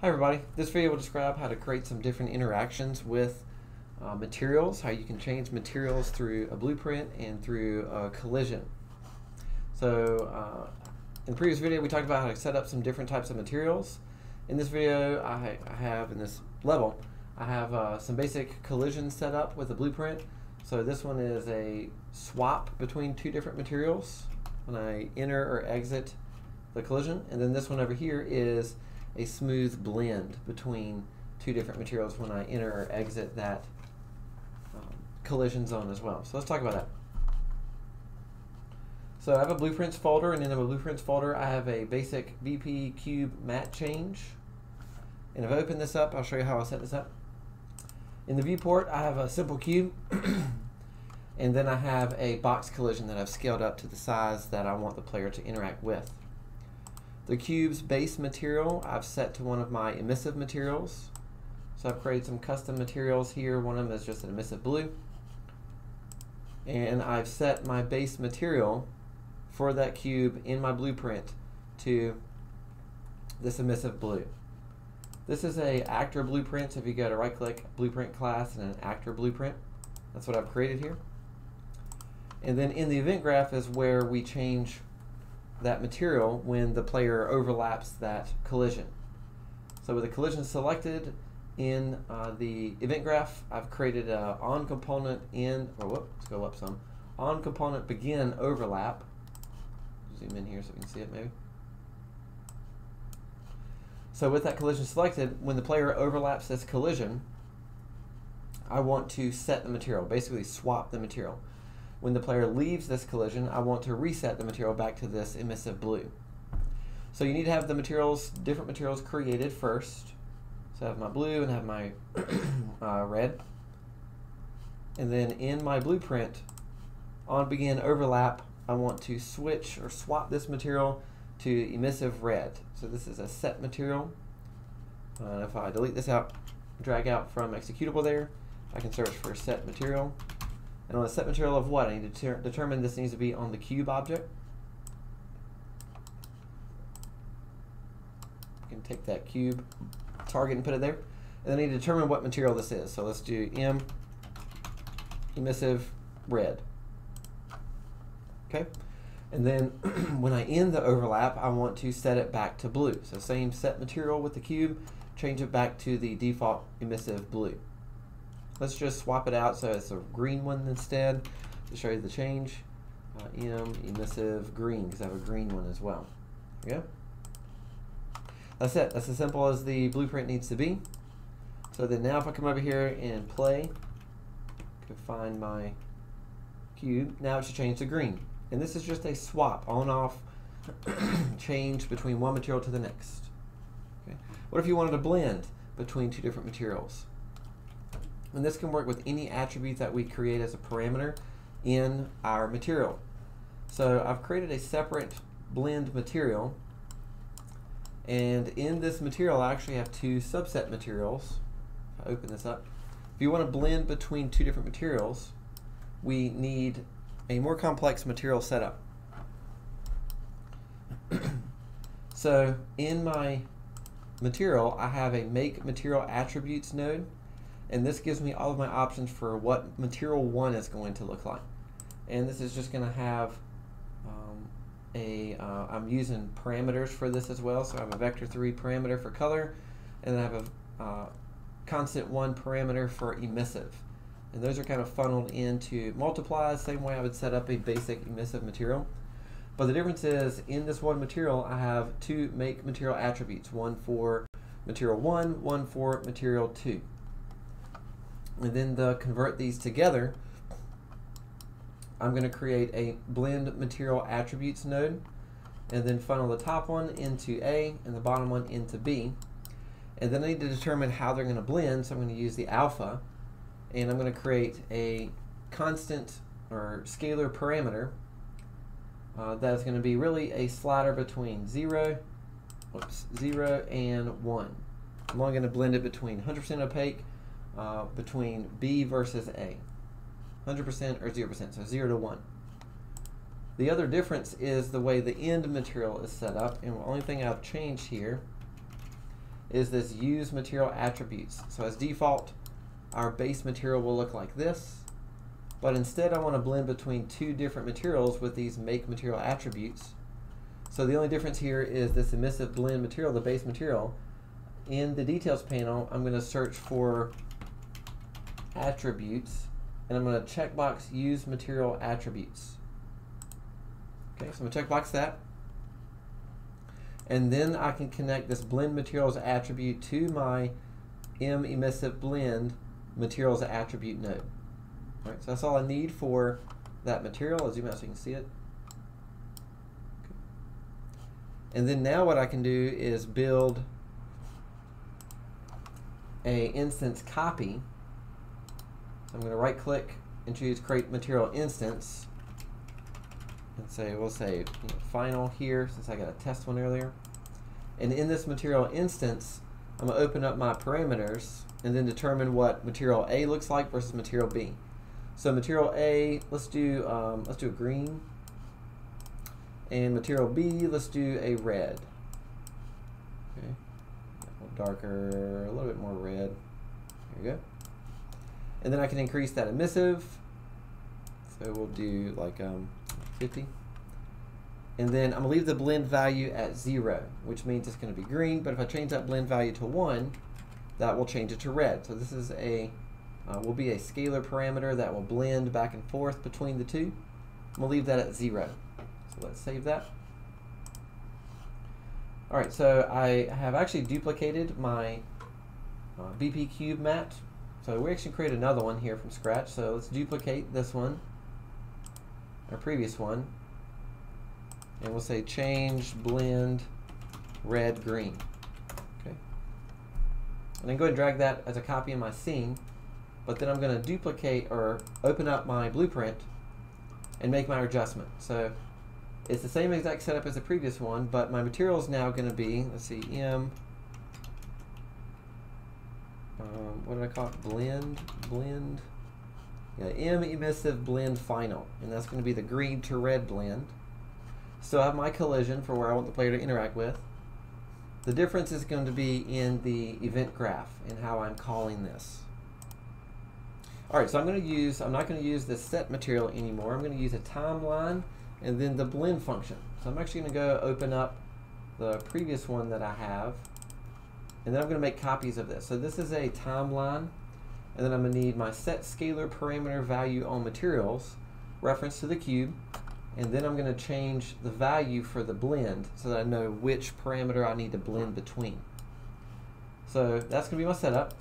Hi everybody, this video will describe how to create some different interactions with uh, materials, how you can change materials through a blueprint and through a collision. So uh, in the previous video we talked about how to set up some different types of materials. In this video I, I have, in this level, I have uh, some basic collisions set up with a blueprint. So this one is a swap between two different materials when I enter or exit the collision. And then this one over here is a smooth blend between two different materials when I enter or exit that um, collision zone as well. So let's talk about that. So I have a blueprints folder, and in the blueprints folder, I have a basic BP cube mat change. And if I open this up, I'll show you how I set this up. In the viewport, I have a simple cube, and then I have a box collision that I've scaled up to the size that I want the player to interact with. The cube's base material I've set to one of my emissive materials. So I've created some custom materials here. One of them is just an emissive blue. And I've set my base material for that cube in my blueprint to this emissive blue. This is a actor blueprint, so if you go to right click blueprint class and an actor blueprint, that's what I've created here. And then in the event graph is where we change that material when the player overlaps that collision. So with the collision selected in uh, the event graph, I've created a on component in, or whoop, let's go up some, on component begin overlap. Zoom in here so we can see it maybe. So with that collision selected, when the player overlaps this collision, I want to set the material, basically swap the material. When the player leaves this collision, I want to reset the material back to this emissive blue. So you need to have the materials, different materials created first. So I have my blue and I have my uh, red. And then in my blueprint, on begin overlap, I want to switch or swap this material to emissive red. So this is a set material. And if I delete this out, drag out from executable there, I can search for set material. And on the set material of what? I need to determine this needs to be on the cube object. I can take that cube target and put it there. And then I need to determine what material this is. So let's do M emissive red. Okay. And then when I end the overlap, I want to set it back to blue. So same set material with the cube, change it back to the default emissive blue. Let's just swap it out so it's a green one instead to show you the change. Uh, M emissive green because I have a green one as well. There Yeah. That's it. That's as simple as the blueprint needs to be. So then now if I come over here and play, I can find my cube. Now it should change to green. And this is just a swap on off change between one material to the next. Okay. What if you wanted to blend between two different materials? And this can work with any attribute that we create as a parameter in our material. So I've created a separate blend material. And in this material, I actually have two subset materials. If I open this up. If you want to blend between two different materials, we need a more complex material setup. so in my material, I have a make material attributes node and this gives me all of my options for what material one is going to look like. And this is just going to have um, a, uh, I'm using parameters for this as well, so I have a vector 3 parameter for color, and then I have a uh, constant 1 parameter for emissive. And those are kind of funneled into multiplies, same way I would set up a basic emissive material. But the difference is, in this one material, I have two make material attributes, one for material 1, one for material 2 and then to convert these together, I'm going to create a blend material attributes node and then funnel the top one into A and the bottom one into B. And then I need to determine how they're going to blend, so I'm going to use the alpha and I'm going to create a constant or scalar parameter uh, that is going to be really a slider between 0, oops, 0 and 1. I'm only going to blend it between 100% opaque uh, between B versus A. 100% or 0%, so 0 to 1. The other difference is the way the end material is set up, and the only thing I've changed here is this use material attributes. So as default, our base material will look like this, but instead I want to blend between two different materials with these make material attributes. So the only difference here is this emissive blend material, the base material. In the details panel, I'm going to search for attributes, and I'm going to checkbox use material attributes. Okay, so I'm going to checkbox that. And then I can connect this blend materials attribute to my M emissive blend materials attribute node. All right, so that's all I need for that material. I'll zoom out so you can see it. Okay. And then now what I can do is build a instance copy. I'm going to right click and choose create material instance and say we'll say you know, final here since I got a test one earlier. And in this material instance, I'm going to open up my parameters and then determine what material A looks like versus material B. So material A, let's do um, let's do a green, and material B, let's do a red. Okay, a little darker, a little bit more red. There you go. And then I can increase that emissive. So we'll do like um, 50. And then I'm gonna leave the blend value at zero, which means it's gonna be green, but if I change that blend value to one, that will change it to red. So this is a, uh, will be a scalar parameter that will blend back and forth between the two. I'm gonna leave that at zero. So let's save that. All right, so I have actually duplicated my uh, BP cube mat. So we actually create another one here from scratch. So let's duplicate this one, our previous one, and we'll say change blend red green. Okay. And then go ahead and drag that as a copy in my scene, but then I'm going to duplicate or open up my blueprint and make my adjustment. So it's the same exact setup as the previous one, but my material is now going to be, let's see, M, um, what did I call it? Blend, blend, yeah, M emissive blend final, and that's going to be the green to red blend. So I have my collision for where I want the player to interact with. The difference is going to be in the event graph and how I'm calling this. All right, so I'm going to use, I'm not going to use the set material anymore. I'm going to use a timeline and then the blend function. So I'm actually going to go open up the previous one that I have and then I'm going to make copies of this. So this is a timeline and then I'm going to need my set scalar parameter value on materials reference to the cube and then I'm going to change the value for the blend so that I know which parameter I need to blend between. So that's going to be my setup.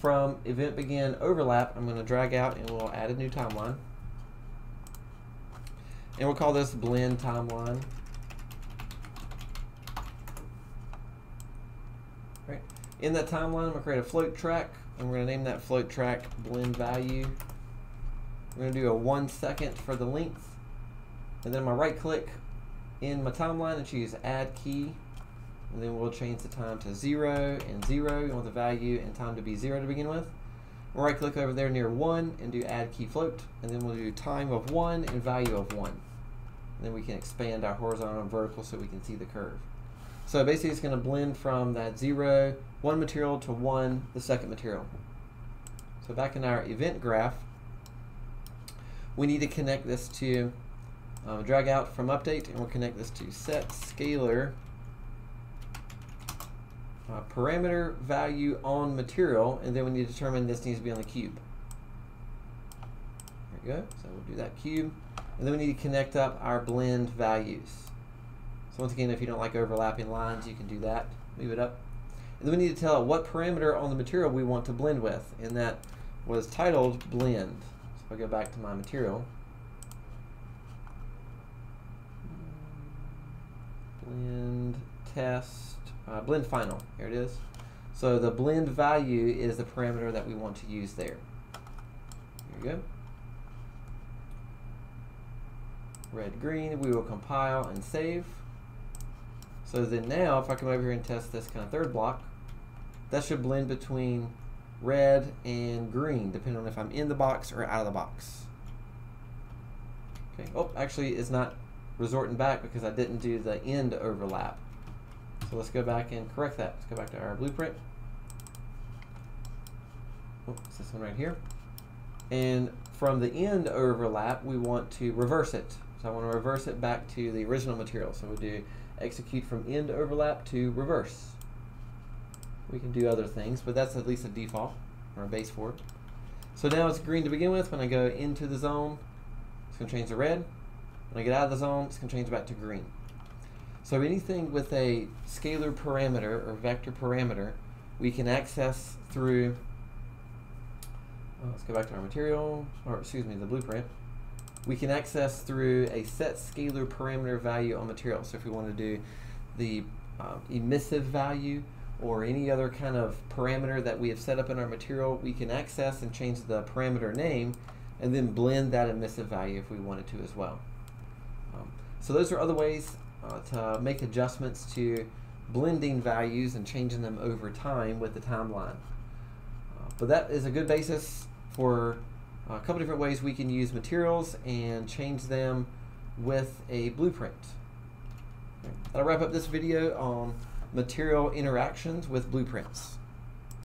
From event begin overlap, I'm going to drag out and we'll add a new timeline. And we'll call this blend timeline. In that timeline, I'm to create a float track, and we're to name that float track blend value. We're to do a one second for the length. And then I'm to right click in my timeline and choose add key. And then we'll change the time to zero and zero. You want the value and time to be zero to begin with. We'll right click over there near one and do add key float. And then we'll do time of one and value of one. And then we can expand our horizontal and vertical so we can see the curve. So basically it's going to blend from that zero, one material to one, the second material. So back in our event graph, we need to connect this to um, drag out from update, and we'll connect this to set scalar uh, parameter value on material, and then we need to determine this needs to be on the cube. There we go. So we'll do that cube, and then we need to connect up our blend values. So once again, if you don't like overlapping lines, you can do that. Move it up. And then we need to tell what parameter on the material we want to blend with, and that was titled blend. So if I go back to my material, blend test, uh, blend final, here it is. So the blend value is the parameter that we want to use there. Here we go. Red, green, we will compile and save. So then now, if I come over here and test this kind of third block, that should blend between red and green, depending on if I'm in the box or out of the box. Okay, oh, actually it's not resorting back because I didn't do the end overlap. So let's go back and correct that. Let's go back to our blueprint. Oh, it's this one right here. And from the end overlap, we want to reverse it. So I want to reverse it back to the original material. So we do execute from end overlap to reverse. We can do other things, but that's at least a default or a base for it. So now it's green to begin with. When I go into the zone, it's going to change to red. When I get out of the zone, it's going to change back to green. So anything with a scalar parameter or vector parameter, we can access through, uh, let's go back to our material, or excuse me, the blueprint. We can access through a set scalar parameter value on material. So if we want to do the uh, emissive value or any other kind of parameter that we have set up in our material, we can access and change the parameter name and then blend that emissive value if we wanted to as well. Um, so those are other ways uh, to make adjustments to blending values and changing them over time with the timeline. Uh, but that is a good basis for a couple different ways we can use materials and change them with a blueprint. That'll wrap up this video on material interactions with blueprints.